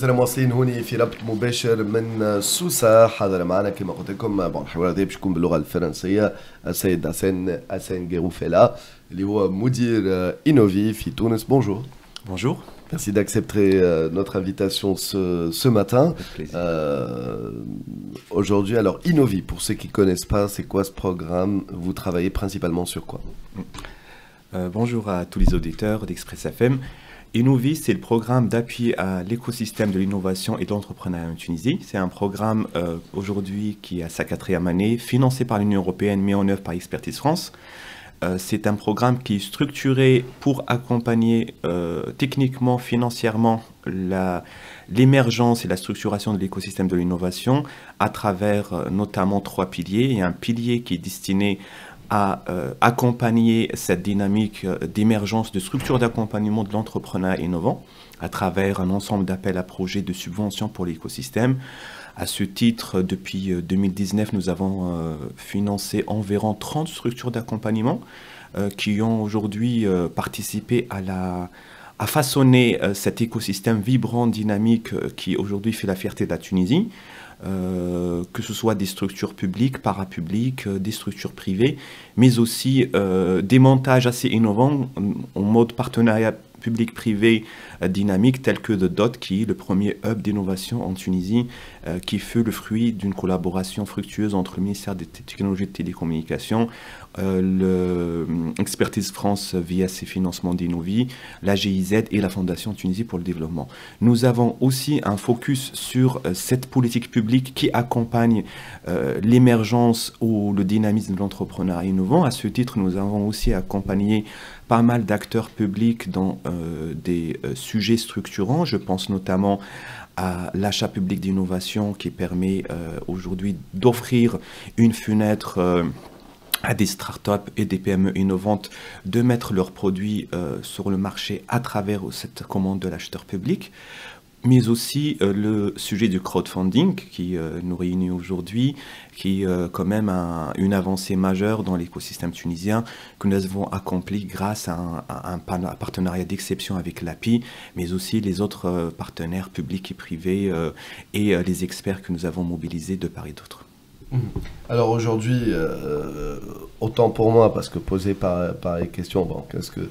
السلام واصلين هوني في ربط مباشر من سوسة حاضر معنا كما قلت لكم بون الحوار هذا باش يكون باللغه الفرنسيه السيد حسن حسن جيروفيلا اللي هو مدير انوفي في تونس بونجور Bonjour. Merci d'accepter euh, notre invitation ce, ce matin. Avec plaisir. Euh, Aujourd'hui, alors Innovi, pour ceux qui ne connaissent pas, c'est quoi ce programme Vous travaillez principalement sur quoi Euh, bonjour à tous les auditeurs d'Express FM. Innovi, c'est le programme d'appui à l'écosystème de l'innovation et de l'entrepreneuriat en Tunisie. C'est un programme euh, aujourd'hui qui a sa quatrième année, financé par l'Union européenne, mis en œuvre par Expertise France. Euh, c'est un programme qui est structuré pour accompagner euh, techniquement, financièrement l'émergence et la structuration de l'écosystème de l'innovation à travers notamment trois piliers. Il y a un pilier qui est destiné à euh, accompagner cette dynamique euh, d'émergence de structures d'accompagnement de l'entrepreneuriat innovant à travers un ensemble d'appels à projets de subventions pour l'écosystème. À ce titre, depuis euh, 2019, nous avons financé environ 30 structures d'accompagnement qui ont aujourd'hui participé à la à façonner cet écosystème vibrant, dynamique qui aujourd'hui fait la fierté de la Tunisie, euh, que ce soit des structures publiques, parapubliques, euh, des structures privées, mais aussi euh, des montages assez innovants en mode partenariat public-privé dynamique tel que The Dot, qui est le premier hub d'innovation en Tunisie, euh, qui fut le fruit d'une collaboration fructueuse entre le ministère des Technologies de Télécommunications, euh, le euh, France via ses financements d'Innovi, la GIZ et la Fondation Tunisie pour le développement. Nous avons aussi un focus sur cette politique publique qui accompagne l'émergence ou le dynamisme de l'entrepreneuriat innovant. À ce titre, nous avons aussi accompagné pas mal d'acteurs publics dans des sujets structurants. Je pense notamment à l'achat public d'innovation qui permet euh, aujourd'hui d'offrir une fenêtre euh, à des startups et des PME innovantes de mettre leurs produits euh, sur le marché à travers cette commande de l'acheteur public mais aussi euh, le sujet du crowdfunding qui euh, nous réunit aujourd'hui, qui est euh, quand même un- une avancée majeure dans l'écosystème tunisien que nous avons accompli grâce à un, partenariat d'exception avec l'API, mais aussi les autres partenaires publics et privés et les experts que nous avons mobilisés de part et d'autre. Alors aujourd'hui, autant pour moi, parce que posé par, par les questions, bon, qu'est-ce que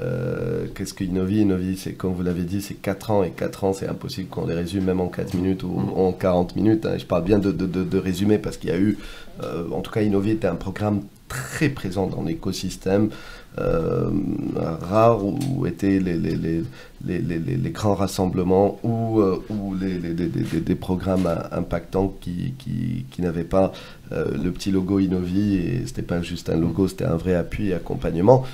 euh, qu'est-ce que Innovi Innovi, c'est comme vous l'avez dit, c'est 4 ans, et 4 ans, c'est impossible qu'on les résume même en 4 minutes ou en 40 minutes. hein. Je parle bien de, de, de, de résumé parce qu'il y a eu, euh, en tout cas, Innovi était un programme très présent dans l'écosystème, euh, rare où étaient les, les, les, les, les, les- les grands rassemblements ou, euh, ou les, les- des- programmes impactants qui, qui, qui n'avaient pas euh, le petit logo Innovi et c'était pas juste un logo, c'était un vrai appui et accompagnement.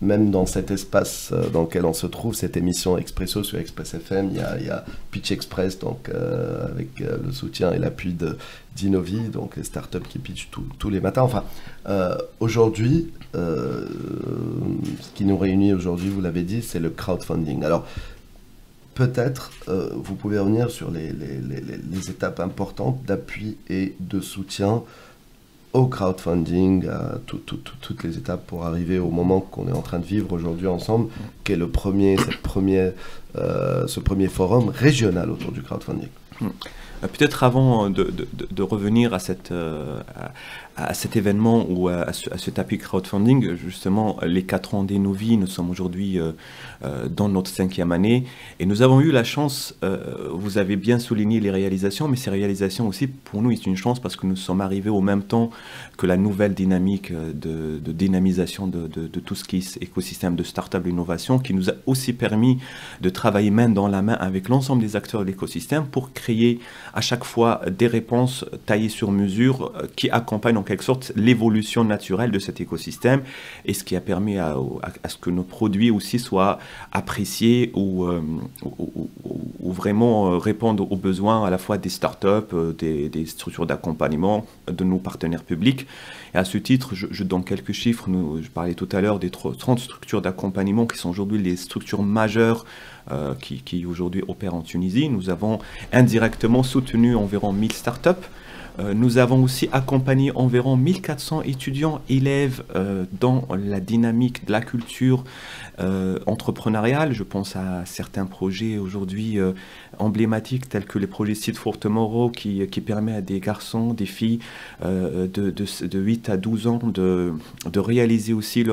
Même dans cet espace euh, dans lequel on se trouve, cette émission Expresso sur Express FM, il y a, il Pitch Express donc, euh, avec euh, le soutien et l'appui d'Innovi, donc les startups qui pitchent tous- les matins. Enfin, aujourd'hui, ce qui nous réunit aujourd'hui, vous l'avez dit, c'est le crowdfunding. Alors, peut-être, vous pouvez revenir sur les étapes importantes d'appui et de soutien au crowdfunding, à tout- tout- tout- toutes les étapes pour arriver au moment qu'on est en train de vivre aujourd'hui ensemble, qui est le premier, cette première, euh, ce premier forum régional autour du crowdfunding. Euh, Peut-être avant de, de- revenir à, cette, euh, à, cet événement ou à, ce, tapis crowdfunding, justement, les quatre ans d'Enovi, nous sommes aujourd'hui euh, euh, dans notre cinquième année et nous avons eu la chance, euh, vous avez bien souligné les réalisations, mais ces réalisations aussi, pour nous, c'est une chance parce que nous sommes arrivés au même temps que la nouvelle dynamique euh, de, dynamisation de, tout ce qui est écosystème de start-up d'innovation qui nous a aussi permis de travailler main dans la main avec l'ensemble des acteurs de l'écosystème pour créer à chaque fois des réponses taillées sur mesure euh, qui accompagnent en quelque sorte l'évolution naturelle de cet écosystème et ce qui a permis à, ce que nos produits aussi soient appréciés ou, euh, vraiment euh, répondent aux besoins à la fois des startups, des, structures d'accompagnement, de nos partenaires publics. Et à ce titre, je, donne quelques chiffres. Nous, je parlais tout à l'heure des tro- 30 structures d'accompagnement qui sont aujourd'hui les structures majeures qui, qui aujourd'hui opèrent en Tunisie. Nous avons indirectement soutenu environ 1000 startups Euh, nous avons aussi accompagné environ 1400 étudiants, élèves euh, dans la dynamique de la culture euh, entrepreneuriale. Je pense à certains projets aujourd'hui emblématiques tels que les projets Seed for Tomorrow qui, qui permet à des garçons, des filles de, de, de, 8 à 12 ans de, réaliser aussi et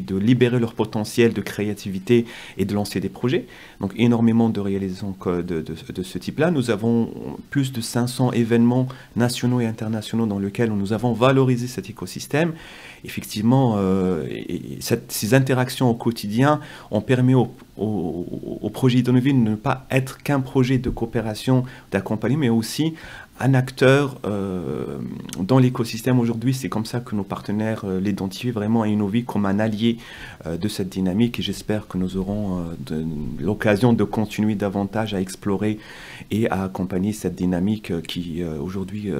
de libérer leur potentiel de créativité et de lancer des projets. Donc énormément de réalisations de, de ce type-là. Nous avons plus de 500 événements nationaux et internationaux dans lesquels nous avons valorisé cet écosystème. Effectivement, euh, ces interactions au quotidien ont permis au, projet d'Innoville de ne pas être qu'un projet de coopération, d'accompagnement, mais aussi un acteur euh, dans l'écosystème aujourd'hui. C'est comme ça que nos partenaires euh, l'identifient vraiment à Innovi comme un allié euh, de cette dynamique et j'espère que nous aurons l'occasion de continuer davantage à explorer et à accompagner cette dynamique qui aujourd'hui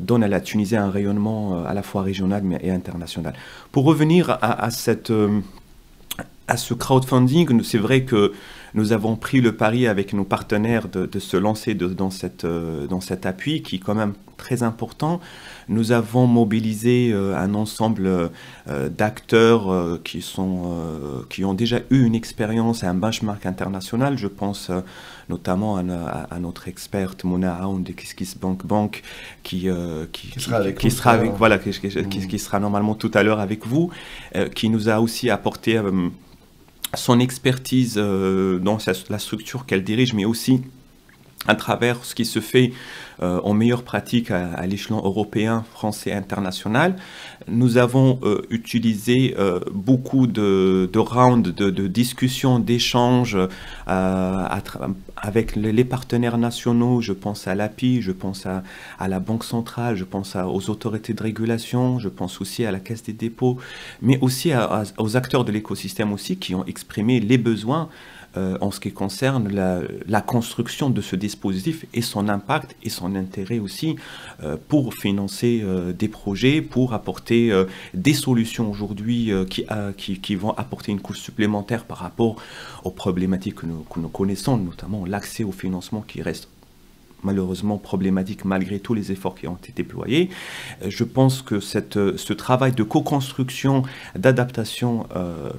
donne à la Tunisie un rayonnement à la fois régional et international. Pour revenir à cette à ce crowdfunding, c'est vrai que nous avons pris le pari avec nos partenaires de, se lancer dans, cette, euh, dans cet appui qui est quand même très important. Nous avons mobilisé euh, un ensemble euh, d'acteurs qui, sont, qui ont déjà eu une expérience et un benchmark international. Je pense notamment à, notre experte Mona Aoun de KissKissBankBank Bank qui, qui, qui, sera, avec qui sera avec, voilà, qui, qui, sera normalement tout à l'heure avec vous, qui nous a aussi apporté son expertise euh, dans la structure qu'elle dirige, mais aussi à travers ce qui se fait euh, en meilleure pratique à, l'échelon européen, français, international. Nous avons euh, utilisé euh, beaucoup de, rounds de, discussions, d'échanges avec les partenaires nationaux. Je pense à l'API, je pense à, la Banque centrale, je pense aux autorités de régulation, je pense aussi à la Caisse des dépôts, mais aussi aux acteurs de l'écosystème aussi qui ont exprimé les besoins euh, en ce qui concerne la, construction de ce dispositif et son impact et son intérêt aussi euh, pour financer euh, des projets, pour apporter des solutions aujourd'hui qui, vont apporter une couche supplémentaire par rapport aux problématiques que nous, connaissons, notamment l'accès au financement qui reste malheureusement problématique malgré tous les efforts qui ont été déployés. Je pense que ce travail de co-construction, d'adaptation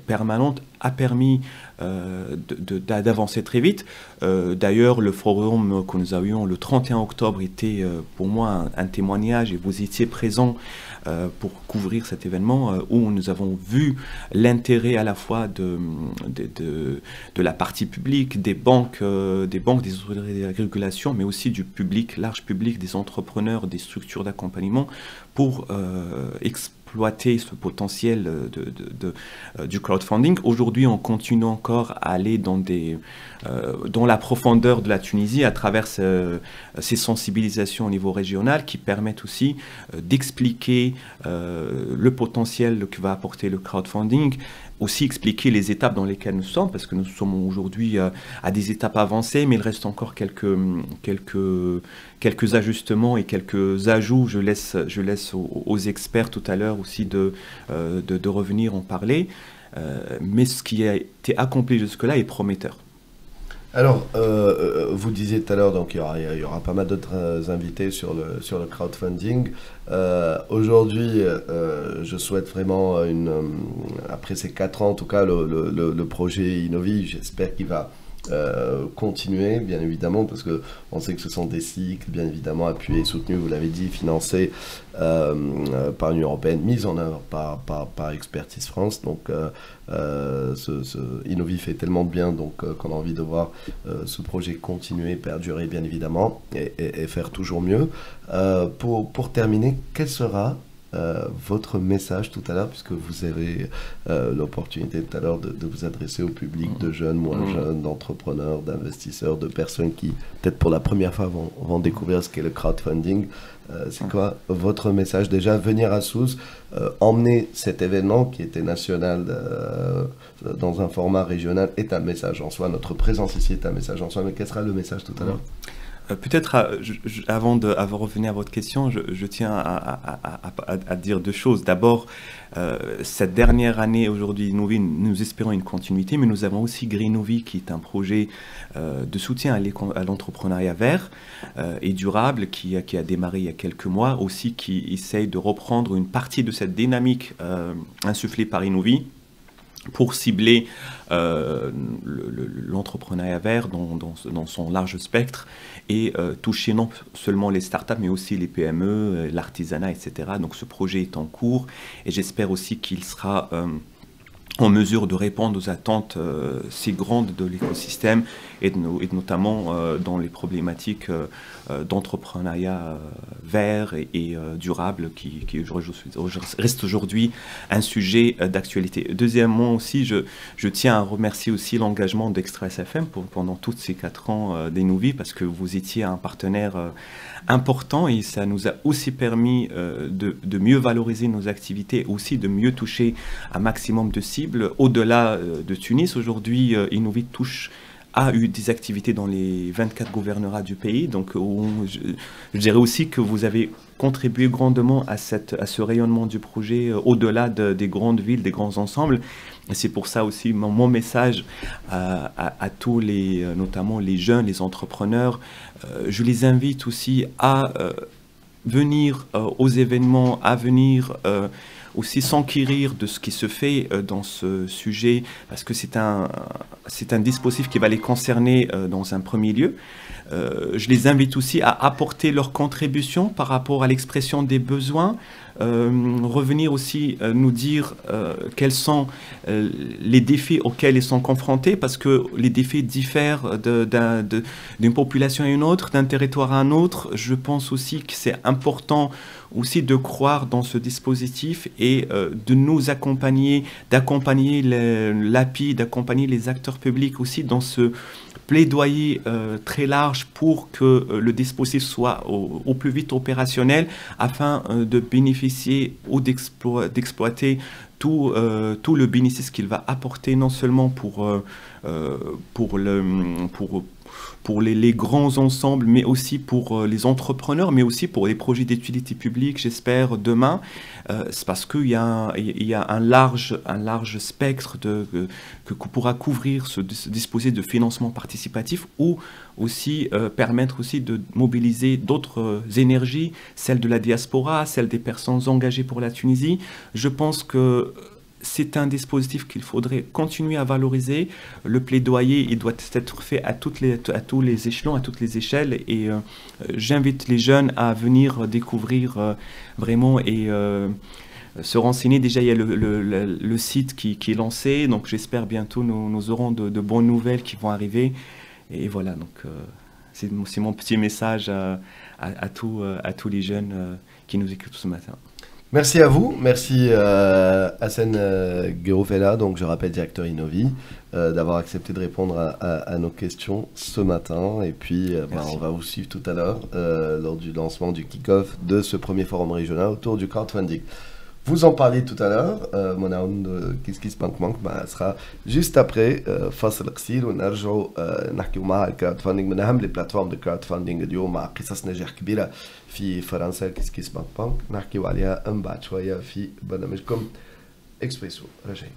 permanente a permis d'avancer très vite. D'ailleurs, le forum que nous avions le 31 octobre était pour moi un, témoignage et vous étiez présent pour couvrir cet événement où nous avons vu l'intérêt à la fois de, la partie publique, des banques, des banques, des autorités de régulation, mais aussi du public, large public, des entrepreneurs, des structures d'accompagnement pour euh, exploiter ce potentiel de, euh, du crowdfunding. Aujourd'hui, on continue encore à aller dans, euh, dans la profondeur de la Tunisie à travers ces sensibilisations au niveau régional qui permettent aussi d'expliquer le potentiel que va apporter le crowdfunding, aussi expliquer les étapes dans lesquelles nous sommes, parce que nous sommes aujourd'hui euh, à, des étapes avancées, mais il reste encore quelques, quelques, quelques ajustements et quelques ajouts. Je laisse, je laisse aux, experts tout à l'heure aussi de, euh, de, revenir en parler. Euh, mais ce qui a été accompli jusque-là est prometteur. Alors, euh, euh, vous disiez tout à l'heure, donc il y aura, pas mal d'autres euh, invités sur le, sur le crowdfunding. Aujourd'hui, je souhaite vraiment, une, après ces quatre ans, en tout cas, le, le, le projet Innovi, j'espère qu'il va euh, continuer, bien évidemment, parce que on sait que ce sont des cycles, bien évidemment, appuyés, soutenus, vous l'avez dit, financés euh, euh, par l'Union Européenne, mis en œuvre par, Expertise France. Donc, ce, Innovi fait tellement de bien donc qu'on a envie de voir ce projet continuer, perdurer, bien évidemment, et, faire toujours mieux. pour terminer, quel sera euh, votre message tout à l'heure, puisque vous avez euh, l'opportunité tout à l'heure de, vous adresser au public de jeunes, moins mm. jeunes, d'entrepreneurs, d'investisseurs, de personnes qui, peut-être pour la première fois, vont, découvrir ce qu'est le crowdfunding. Euh, c'est mm. quoi votre message? Déjà Venir à Sousse, emmener cet événement qui était national dans un format régional est un message en soi. Notre présence ici est un message en soi. Mais quel sera le message tout à l'heure? Peut-être avant de revenir à votre question, je, tiens à, dire deux choses. D'abord, cette dernière année aujourd'hui, nous espérons une continuité, mais nous avons aussi Greenovi qui est un projet de soutien à l'entrepreneuriat vert et durable qui, qui, a démarré il y a quelques mois, aussi qui essaye de reprendre une partie de cette dynamique insufflée par Innovi pour cibler euh, l'entrepreneuriat vert dans, son large spectre et euh, toucher non seulement les startups mais aussi les PME, euh, l'artisanat, etc. Donc ce projet est en cours et j'espère aussi qu'il sera en mesure de répondre aux attentes euh, si grandes de l'écosystème et, notamment euh, dans les problématiques euh, d'entrepreneuriat vert et, durable qui, reste aujourd'hui un sujet d'actualité. Deuxièmement aussi, je, tiens à remercier aussi l'engagement d'Express FM pendant tous ces quatre ans des Nouvies parce que vous étiez un partenaire important et ça nous a aussi permis de, de mieux valoriser nos activités, aussi de mieux toucher un maximum de cibles au-delà euh, de Tunis. Aujourd'hui, euh, Innovit touche a eu des activités dans les 24 gouvernorats du pays. Donc, je, dirais aussi que vous avez contribué grandement à, cette, à ce rayonnement du projet euh, au-delà des grandes villes, des grands ensembles. C'est pour ça aussi mon, message à, tous les, notamment les jeunes, les entrepreneurs. je les invite aussi à venir aux événements, à venir aussi s'enquérir de ce qui se fait euh, dans ce sujet, parce que c'est un, c'est un dispositif qui va les concerner euh, dans un premier lieu. Euh, je les invite aussi à apporter leur contribution par rapport à l'expression des besoins, revenir aussi nous dire quels sont les défis auxquels ils sont confrontés, parce que les défis diffèrent d'une population à une autre, d'un territoire à un autre. Je pense aussi que c'est important aussi de croire dans ce dispositif et euh, de nous accompagner, d'accompagner l'API, d'accompagner les acteurs publics aussi dans ce plaidoyer euh, très large pour que euh, le dispositif soit au, plus vite opérationnel afin de bénéficier ou d'exploiter tout, tout le bénéfice qu'il va apporter non seulement pour, pour, le, pour, pour les, grands ensembles, mais aussi pour euh, les entrepreneurs, mais aussi pour les projets d'utilité publique, j'espère, demain. Euh, c'est parce qu'il y, a un large, spectre de, que, pourra couvrir ce, disposer de financement participatif ou aussi euh, permettre aussi de mobiliser d'autres énergies, celles de la diaspora, celles des personnes engagées pour la Tunisie. Je pense que c'est un dispositif qu'il faudrait continuer à valoriser. Le plaidoyer, il doit être fait à, toutes les, à tous les échelons, à toutes les échelles. Et euh, j'invite les jeunes à venir découvrir euh, vraiment et euh, se renseigner. Déjà, il y a le, site qui, est lancé. Donc, j'espère bientôt nous, nous aurons de, bonnes nouvelles qui vont arriver. Et voilà, donc c'est mon petit message à, à, tous les jeunes qui nous écoutent ce matin. Merci à vous, merci euh, Hassan euh, donc je rappelle directeur Innovi, euh, d'avoir accepté de répondre à, nos questions ce matin. Et puis euh, ben, on va vous suivre tout à l'heure lors du lancement du kick-off de ce premier forum régional autour du crowdfunding Vous en parliez tout à l'heure, euh, mon de Qu'est-ce qui se manque manque bah, sera juste après فاصل قصير ونرجعوا نحكيوا مع الكراود من اهم البلاتفورم دو كراود فاندينج اليوم مع قصص نجاح كبيره في فرنسا كيس كيس بانك بانك نحكيوا عليها من بعد شويه في برنامجكم اكسبريسو رجعين